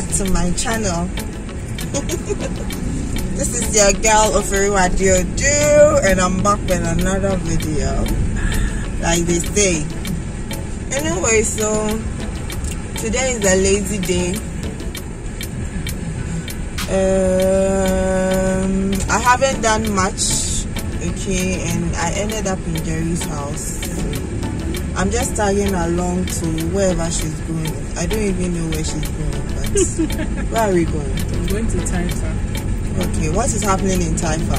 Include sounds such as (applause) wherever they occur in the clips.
back to my channel. (laughs) this is your girl Oforiwaa Duodu and I'm back with another video. Like they say. Anyway, so today is a lazy day. Um, I haven't done much, okay, and I ended up in Jerry's house. I'm just tagging along to wherever she's going. I don't even know where she's (laughs) where are we going? I'm going to Taifa. Okay, what is happening in Taifa?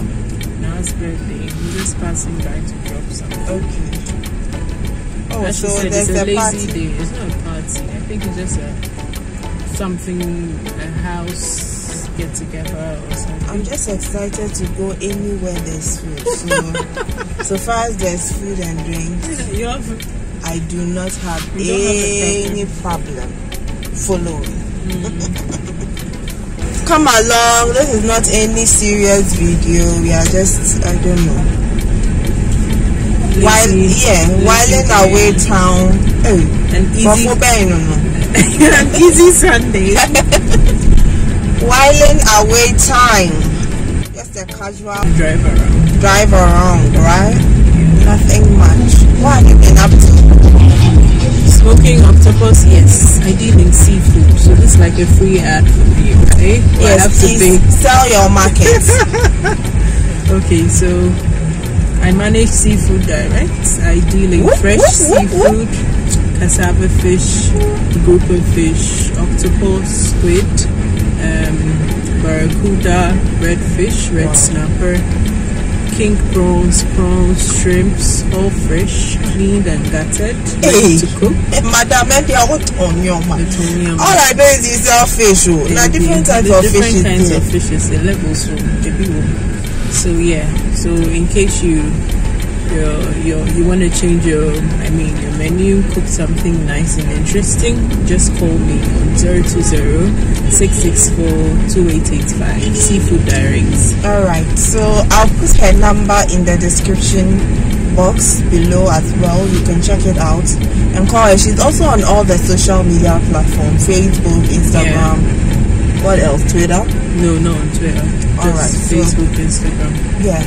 Now's birthday. I'm just passing by to drop something. Okay. Oh, As so said, there's it's a a lazy party. day. It's not a party. I think it's just a something, a house get together or something. I'm just excited to go anywhere there's food. So, (laughs) so far as there's food and drinks, you have I do not have You don't have any problem following. (laughs) Come along. This is not any serious video. We are just, I don't know. While yeah, lazy whiling day. away town. Oh, An easy, Bafo bẹ́ẹ̀ no no. (laughs) an easy Sunday. (laughs) Whiling away time. Just a casual Drive around. drive around, right? Nothing much. What have you been up to? Smoking octopus, yes. I deal in seafood, so this is like a free ad for you, okay? Well, I have to sell your market. (laughs) Okay, so I manage seafood direct. I deal in fresh seafood, cassava fish, grouper fish, octopus, squid, um, barracuda, redfish, red snapper, king prawns, prawns, shrimps, all fresh, cleaned and gutted, ready Hey. to cook. Eh, madam, maybe I want on your man. The yum. All I do is you sell fish. Oh. Now the- different types of different fish is kinds there. of fishes, the levels so the people. So yeah, so in case you you you you want to change your I mean your menu, cook something nice and interesting, just call me on 020-664-2885. Seafood Direct. All right, so I'll put her number in the description box below as well. You can check it out and call her. She's also on all the social media platforms: Facebook, Instagram. yeah. What else? Twitter. No, not on Twitter. Alright, so- Facebook, Instagram. Yeah.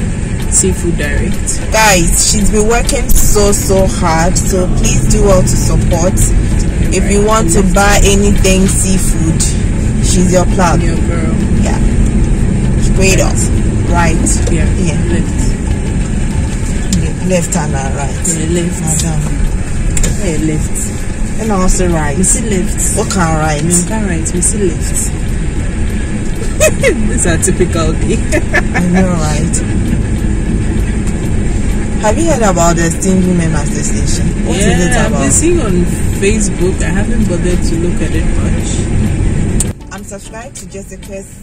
Seafood Direct. guys she's been working so so hard so please do well to support if you want to buy anything seafood she's your plug Your girl. yeah straight up right Yeah. Yeah. Left. left and uh, right Yeah, left. madam Yeah, left. and also right We see left. what can right Remember right, we see left. (laughs) this is a typical day. (laughs) I know right have you heard about the Stingy Men Association What is it yeah, I've been seeing on Facebook. I haven't bothered to look at it much. I'm subscribed to Jessica's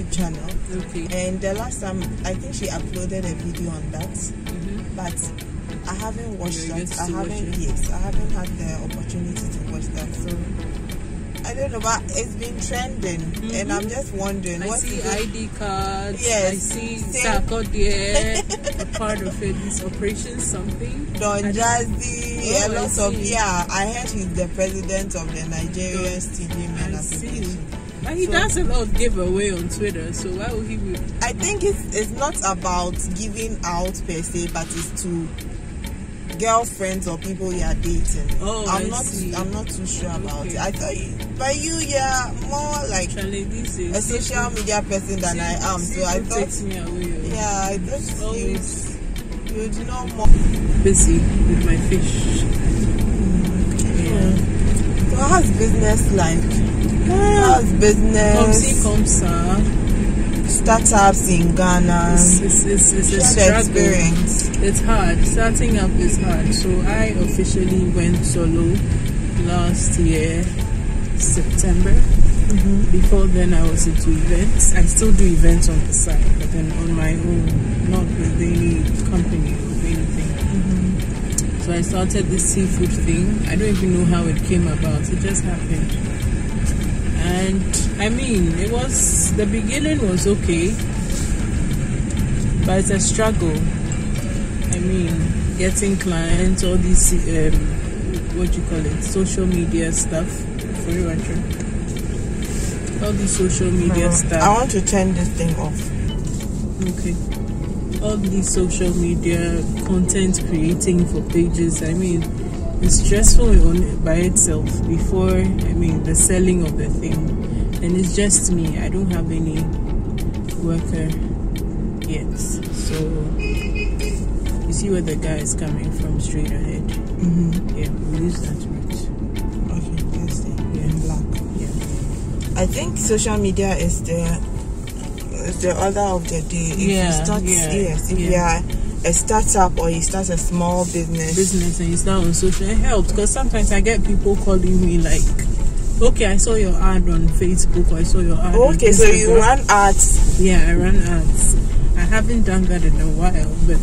YouTube channel Okay. And the last time, I think she uploaded a video on that, but I haven't watched that. I haven't, yes, I haven't had the opportunity to watch that. So I don't know, but it's been trending, and I'm just wondering Mm-hmm. I what see? ID cards. Yes, I see same. (laughs) A part of it is Operation something. Don Jazzy, Oh, a I lot of yeah. I heard he's the president of the Nigerian Men he So- does a lot of giveaway on Twitter, so why would he be I think it's it's not about giving out per se, but it's to girlfriends or people you are dating. Oh, I'm I not see. I'm not too sure about it. I thought you, but you yeah more like Charlie, this is a social media person than I am. So I thought oh. yeah, I thought you you'd know more. busy with my fish. How's business like? How's Come see, business? come. Startups in Ghana. It's, it's, it's, it's a struggle. experience. It's hard. Starting up is hard. So I officially went solo last year, September. Mm-hmm. Before then, I was into events. I still do events on the side, but then on my own, not with any company. So I started this seafood thing. I don't even know how it came about. It just happened. And I mean, it was the beginning was okay, but it's a struggle. I mean, getting clients, all these um, what you call it, social media stuff. For you, Andrew. All these social media Uh, stuff. I want to turn this thing off. Okay. All these social media content creating for pages, I mean, it's stressful on by itself before, I mean, the selling of the thing. And it's just me. I don't have any worker yet. So, you see where the guy is coming from straight ahead. Mm-hmm. Yeah, we'll use that route. Okay, let's see. Yeah. Black. Yeah. I think social media is the the order of the day. If Yeah, you start yeah, yes, if yeah. you are a startup or you start a small business, business and you start on social it helps because sometimes I get people calling me like okay I saw your ad on Facebook or I saw your ad on okay, so you Instagram." run ads. yeah I run ads I haven't done that in a while but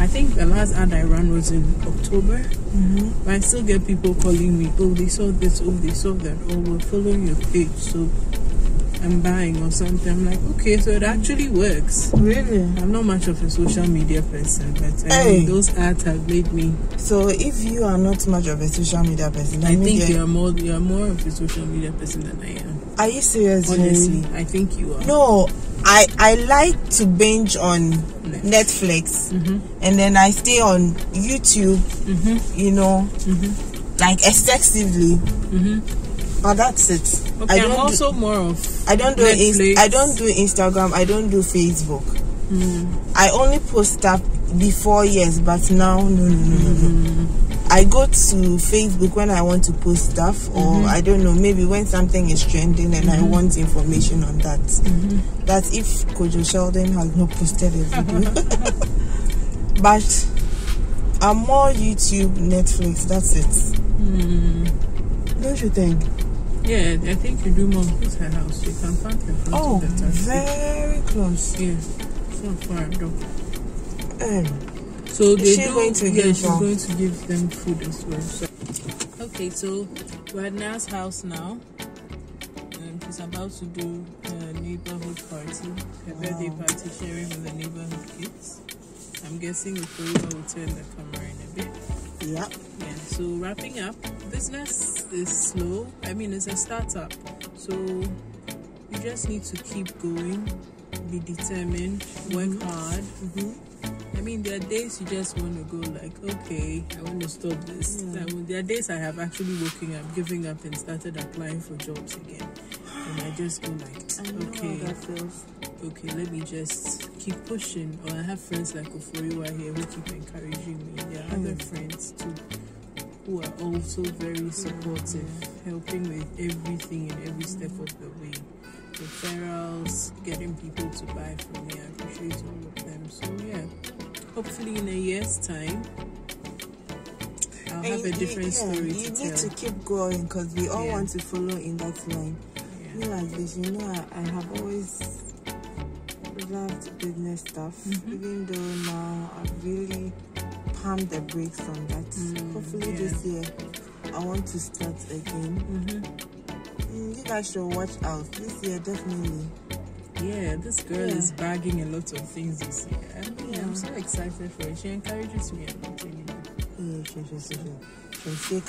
I think the last ad I ran was in October Mm-hmm. but I still get people calling me oh they saw this oh they saw that oh we're following your page so I'm buying or something I'm like okay so it actually works Really? I'm not much of a social media person but I Hey. mean, those ads have made me So if you are not much of a social media person, I think you're- you're more you're more of a social media person than I am. Are you serious? Honestly, I think you are. No, I I like to binge on Netflix. Netflix, Mhm. and then I stay on YouTube. Mhm. You know, Mhm. like excessively. But that's it. Okay, I I'm don't. also more of. do, I don't do. Netflix. I don't do Instagram. I don't do Facebook. Mm. I only post stuff before yes, but now no no no no no. Mm. I go to Facebook when I want to post stuff, or Mm-hmm. I don't know, maybe when something is trending and I want information on that. Mm-hmm. That's if Kojo Sheldon has not posted a video. (laughs) but I'm more YouTube, Netflix. That's it. Mm. Don't you think? Yeah, I think you do more. This her house. You can park in front Oh, of the taxi. very close. Yeah, it's not far though. Um, So they she do. going to yeah, give she's her? going to give them food as well. So. Okay, so we're at Na's house now. Um, she's about to do a neighborhood party, a birthday party sharing with the neighborhood kids. I'm guessing will turn the camera in a bit. yeah. Yeah, so wrapping up, business is slow. I mean, it's a startup, so you just need to keep going, be determined, work hard. I mean, there are days you just want to go like, okay, I want to stop this. Yeah. There are days I have actually woken up, giving up, and started applying for jobs again, and I just go like, okay, how that feels. okay, let me just keep pushing. Or I have friends like Oforiwaa here who keep encouraging me. There are other Mm. friends too who are also very supportive, helping with everything and every step of the way. Referrals, getting people to buy from me. I appreciate all of them. So yeah, hopefully in a year's time, I'll And have a you- different yeah, story You to need tell. to keep going because we all Yeah. want to follow in that line. Yeah. Me like this, you know, I, I have always loved business stuff, Mhm. even though now I've really pumped the brakes on that. Mm, Hopefully yeah. this year I want to start again. Mhm. Mm, you guys should watch out this year, definitely. Yeah, this girl Yeah. is bagging a lot of things this year. I mean, I'm so excited for it. She encourages me a lot anyway. Yeah, sure, sure, sure, sure. Fake.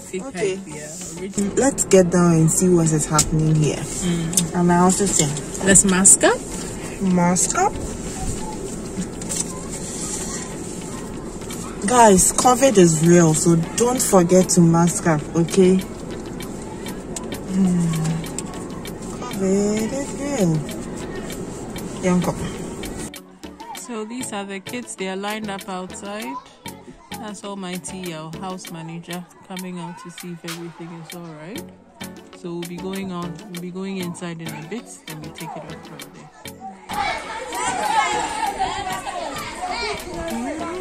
Fake Okay. hype, yeah. Let's get down and see what is happening here. Mm. And I also say, Let's mask up. mask up. Guys, COVID is real, so don't forget to mask up, okay? Hmm. COVID is real. Yanko. So these are the kids. They are lined up outside. That's Almighty, our house manager, coming out to see if everything is all right. So we'll be going on. We'll be going inside in a bit. Then we take it off from there.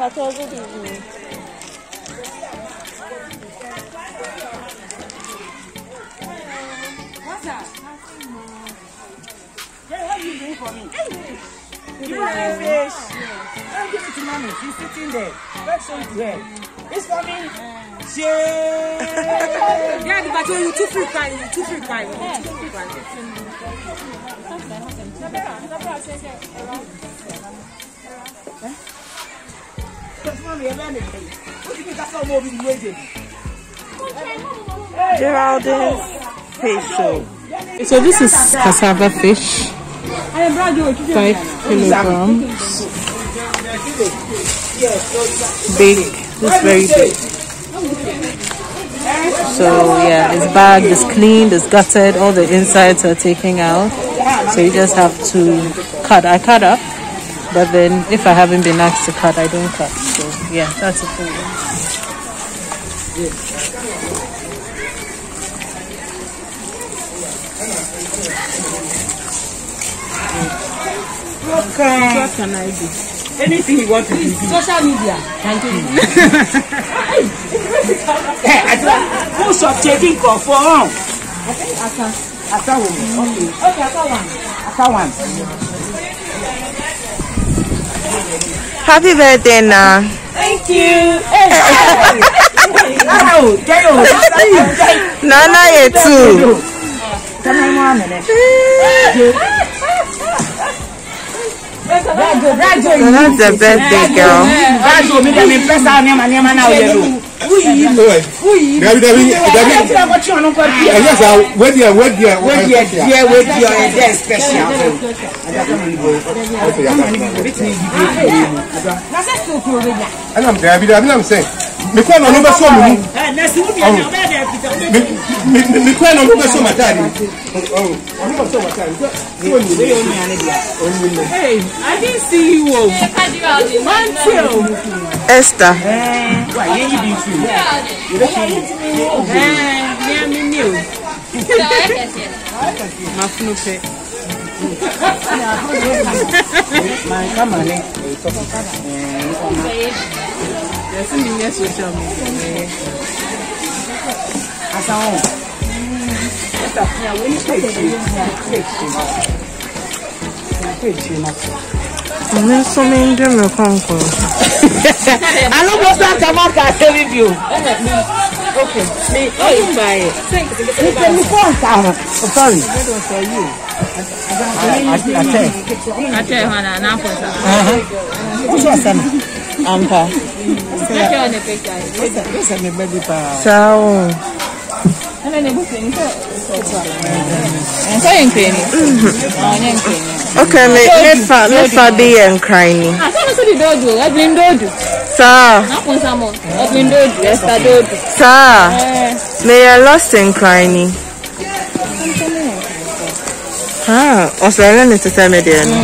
Pato, good evening. What's that? Hey, what are you doing for me? You want a fish? Don't give it to mommy. She's sitting there. Let's show it to her. It's coming. Yeah, but you too free time. You too free time. You too free time. Geraldine facial. So this is cassava fish, five kilograms. Big, it's very big. So yeah, it's bagged, it's cleaned, it's gutted, all the insides are taken out. So you just have to cut. I cut up, but then if I haven't been asked to cut, I don't cut. So yeah, that's a full one. Okay. What can I do? Anything you want to do. Social media. Thank you. Hey, I don't. Most of taking call for on. Asa. Asa woman. Okay. Okay, Asa one. Asa one. Happy birthday, Na. Thank you. Hey. Oh, Jayo. Nana, you too. Come on, one minute. Rajo, Rajo, you. Nana's the birthday girl. dabi dabi dabi ɛyɛ sa wɛdiɛ wɛdiɛ wɛdiɛ diɛ wɛdiɛ ɔyɛ diɛ special. ɛnam dabi dabi nam sɛ mikuwa naomba sio Mungu. Mikuwa naomba sio matari. Naomba sio matari. Hey, I didn't see you. Oh. Esther. Eh, why you be free? Eh, mimi niu. Mafuno pe. (laughs) Mama ne. Yes, me near social media. Asa on. Esa fi àwọn ni pe ti. Pe ti na. Pe ti na. Ọmọ sọmi ń dé mi kọ̀ọ̀kan. Alo mo sa ka ma ka se review. Okay. Me Oh, you buy it. me pe mi ko ka. Oh, sorry. I I say. I tell you, Hannah, now for that. What's your son? Ampa. I tell you the picture. This is my baby pa. Sáwọn. And then they book in. And so you're cleaning. Oh, you're cleaning. Okay, me mefa mefa bi yɛ nkran ni. I saw you the dodo. Evelyn dodo. Saa Now for some more. Evelyn dodo. Esther dodo. saa Eh. me yɛ lost nkran ni. Ha ɔsɛ ɛlɛ ne te sɛ me deɛ no.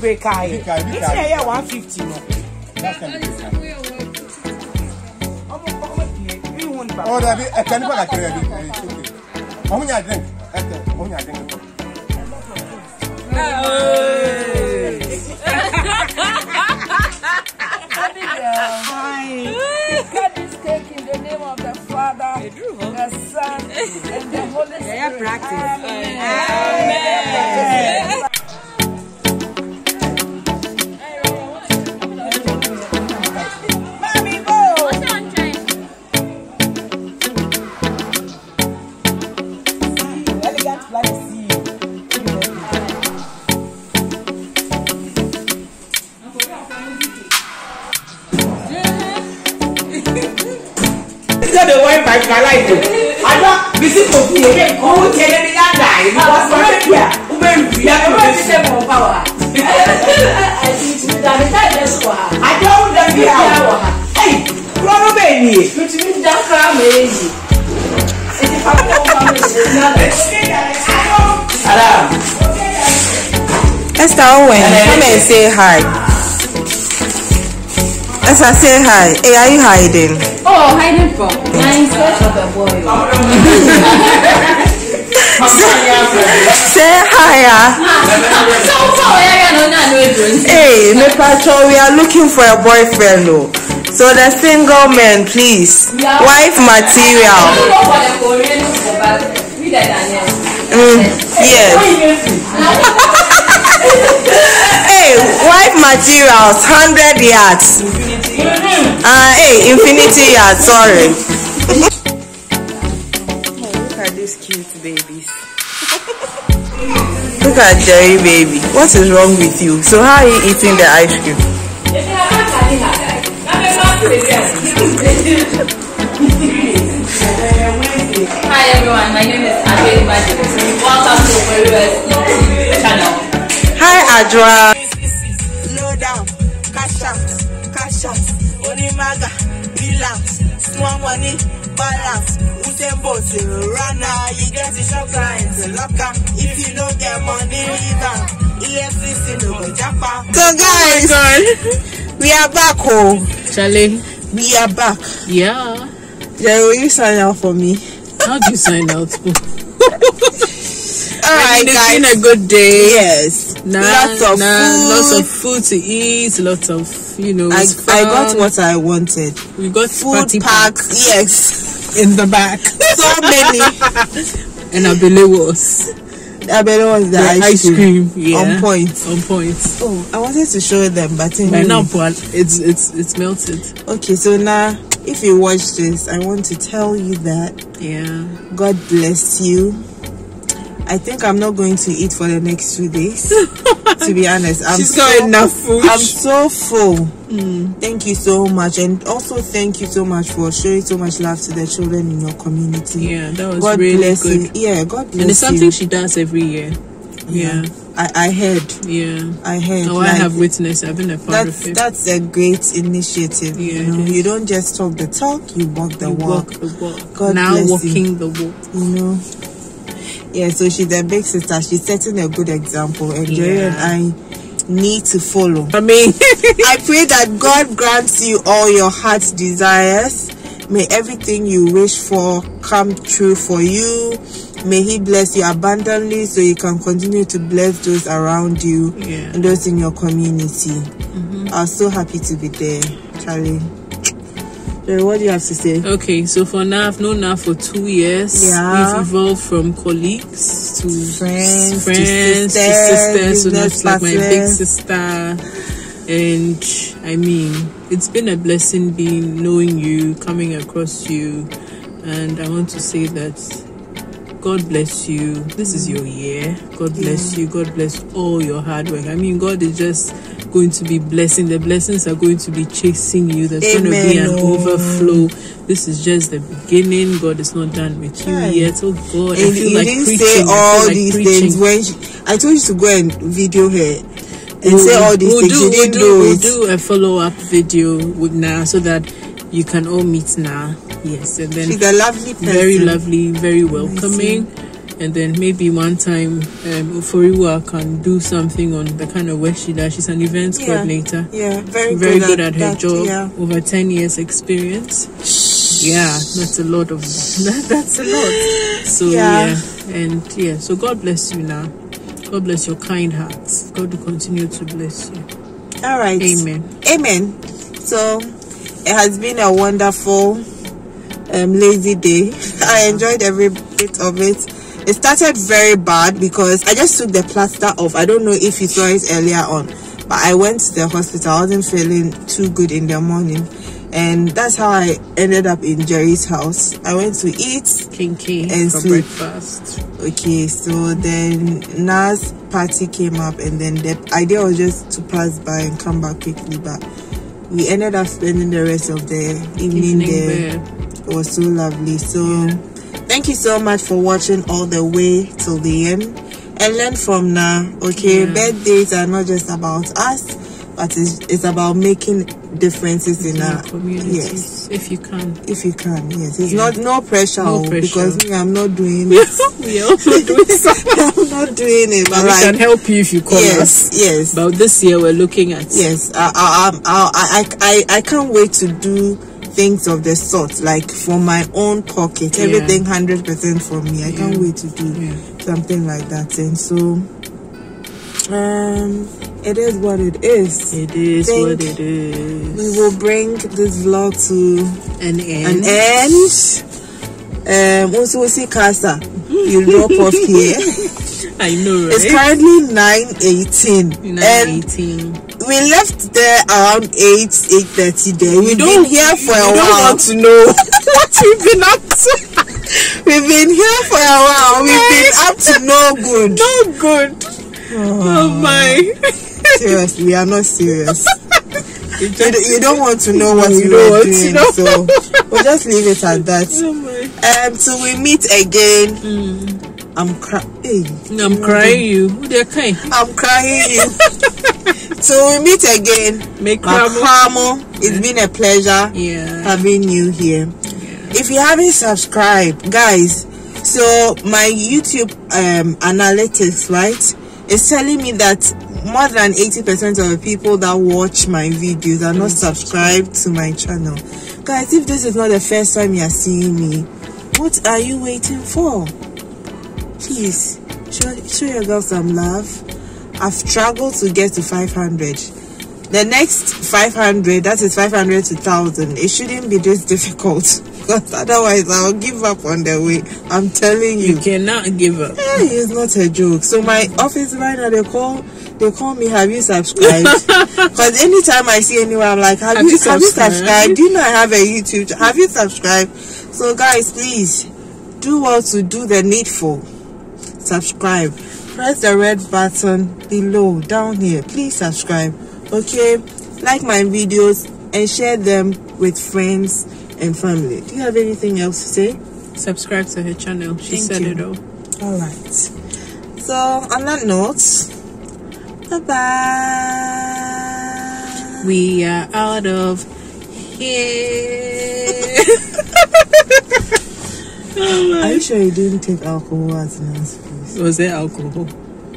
breaker yìí wetin ẹ yẹ one fifty Oh, ọ dabi ẹ kẹ nípa kàkiri ẹ bi Oh, ṣe kiri Oh, yà drink ẹ tẹ ọhún yà drink. Cut this cake in the name of the Father, the Son, and the Holy Spirit. Amen. Nie. Ada. Esther Owen, come and say hi. Esther, say hi. Hey, are you hiding? Oh, hiding from. Na in search of a boy. Say hi. ah. So far, we are no na no edro. Hey, Mepacho, we are looking for a boyfriend. Oh. So the single man, please. Yeah. Wife material. I don't know for the Korean but read that Daniel. Mm, yes. (laughs) hey, wife materials, 100 yards. Uh, hey, infinity yards, sorry. look at these cute babies. look at Jerry baby. What is wrong with you? So how are you eating the ice cream? Hi everyone, my name is Abe Magic. Welcome to Warriors channel. Hi, Adra. Slow down, cash out, cash out. Onimaga, relax, small money, balance. Usain Bolt, runner, you get the shop clients, lock up. If you don't get money, leave. EFCC no go japa. So guys, we are back home. Charlie. We are back. Yeah. Yeah, will you sign out for me? How do you sign out? (laughs) Alright, I right, mean, it's guys. been a good day. Yes. Nah, lots of nah, food. lots of food to eat. Lots of you know. I, I got what I wanted. we got Food pack. packs Yes. in the back, So many. (laughs) and I believe was I was the, the ice, cream. Yeah, On point. On point. Oh, I wanted to show them, but anyway. now, but it's it's it's melted. Okay, so now if you watch this, I want to tell you that Yeah. God bless you. I think I'm not going to eat for the next two days. (laughs) to be honest, I'm She's so, got enough food. I'm so full. Mm. Thank you so much, and also thank you so much for showing so much love to the children in your community. Yeah, that was God really bless good. you. Yeah, God bless you. And it's something you. she does every year. Yeah. I, I heard. Yeah. I heard. Oh, I have witnessed. I've been a part that's of it. that's a great initiative. Yeah, you know, you don't just talk the talk, you walk the You walk. walk the walk. God now bless you. walking the walk. you know. Yeah, so she's a big sister. She's setting a good example, and Jerry and I need to follow. I mean, (laughs) I pray that (laughs) God grants you all your heart's desires. May everything you wish for come true for you. May He bless you abundantly so you can continue to bless those around you Yeah. and those in your community. Mm-hmm. I'm so happy to be there, Charlie. Jerry, what do you have to say? okay, so for now, I've known now for two years. Yeah. We've evolved from colleagues to Friends, to friends, to sisters, sisters. So now it's like my big sister. And I mean, it's been a blessing being knowing you, coming across you. And I want to say that God bless you. This is mm. your year. God bless you. God bless all your hard work. I mean, God is just going to be blessing. The blessings are going to be chasing you. There's going to be an Oh. overflow. This is just the beginning. God is not done with you Right. yet. Oh God, I And feel you like didn't preaching. say all like these preaching. things when she, I told you to go and video her and We'll- say all these we'll things. Do, you didn't we'll know do, we'll do a follow up video with Na so that you can all meet now. Yes, and then She's a lovely person. very lovely, very welcoming. And then maybe one time, um, Oforiwaa can do something on the kind of work she does. She's an events Yeah. coordinator. Yeah, very, Very good at her that, job. Yeah. Over 10 years experience. Yeah, that's a lot of, (laughs) that, that's a lot. So Yeah. yeah. and yeah, so God bless you now. God bless your kind hearts. God will continue to bless you. All right. Amen. Amen. So it has been a wonderful um, lazy day. (laughs) I enjoyed every bit of it. It started very bad because I just took the plaster off. I don't know if you saw it earlier on, but I went to the hospital. I wasn't feeling too good in the morning. And that's how I ended up in Jerry's house. I went to eat. Kinky And for sleep. breakfast. Okay, so then Nas party came up, and then the idea was just to pass by and come back quickly, but we ended up spending the rest of the evening, Evening there. wear. It was so lovely. So thank you so much for watching all the way till the end. And learn from now. Okay, Yeah. birthdays are not just about us, but it's, it's about making differences in our community. Yes, If you can. if you can. Yes, it's Yeah. not no pressure, No oh, pressure. because me, I'm not doing (laughs) it. we are (laughs) also doing something. (laughs) I'm not doing it, but we like can help you if you call yes, us. yes. But this year we're looking at Yes, I, I, I, I, I, I can't wait to do things of the sort, like for my own pocket, Yeah. everything hundred percent for me. I can't wait to do Yeah. something like that, and so, um, it is what it is. It is what it is. We will bring this vlog to An an end. end. Um, also see Casa, you drop off (laughs) here. I know, right? It's currently nine eighteen, and 18. We left there around 8 8.30 there we've been here for a while want to know (laughs) what we've been up to. we've been here for a while. We've been up to no good. No good. Oh, my. serious. We are not serious. (laughs) You just- you don't want to know (laughs) what You you don't were want to doing know. so we'll just leave it at that. Oh, um till we meet again i'm crying hey, I'm crying you. Who they crying? i'm crying you (laughs) till we meet again Make. Makramo, it's been a pleasure Yeah. having you here. If you haven't subscribed, guys, so my YouTube um, analytics, right, is telling me that more than 80% of the people that watch my videos are not subscribed to my channel. Guys, if this is not the first time you are seeing me, what are you waiting for? Please, show, show your girl some love. I've struggled to get to 500 the next 500 that is 500 to 1000 it shouldn't be this difficult. (laughs) Because otherwise i'll give up on the way. I'm telling you. You cannot give up. Hey, it's not a joke. So my office right now they call they call me have you subscribed? (laughs) Because anytime i see anyone i'm like have, Have you, you have you subscribed? do you know i have a youtube have you subscribed? So guys please do well to do the needful subscribe press the red button below down here please subscribe okay like my videos and share them with friends and family do you have anything else to say Subscribe to her channel. She Thank said you. it all. all right so on that note bye bye We are out of here. (laughs) (laughs) Oh are you sure you didn't take alcohol as please Was there alcohol?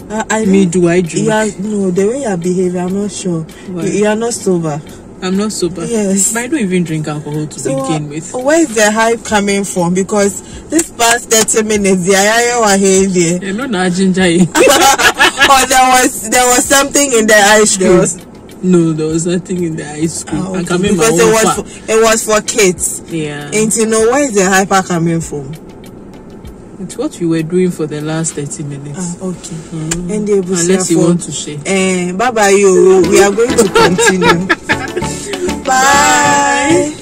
I, I Me, don't- I drink? you are, no the way you are behaving i'm not sure Why? you, you are not sober I'm not sober. Yes. But I don't even drink alcohol to So, begin with. uh, where is the hype coming from? Because this past 30 minutes, the ayaya were here. I'm not na ginger. (laughs) or there was there was something in the ice cream. there was no, there was nothing in the ice cream. Ah, okay. can make my because it was for, it was for kids. Yeah. And you know where is the hyper coming from? It's what we were doing for the last 30 minutes. Ah, okay. And the Unless you want to share. Eh, bye bye you. We are going to continue. (laughs) bye.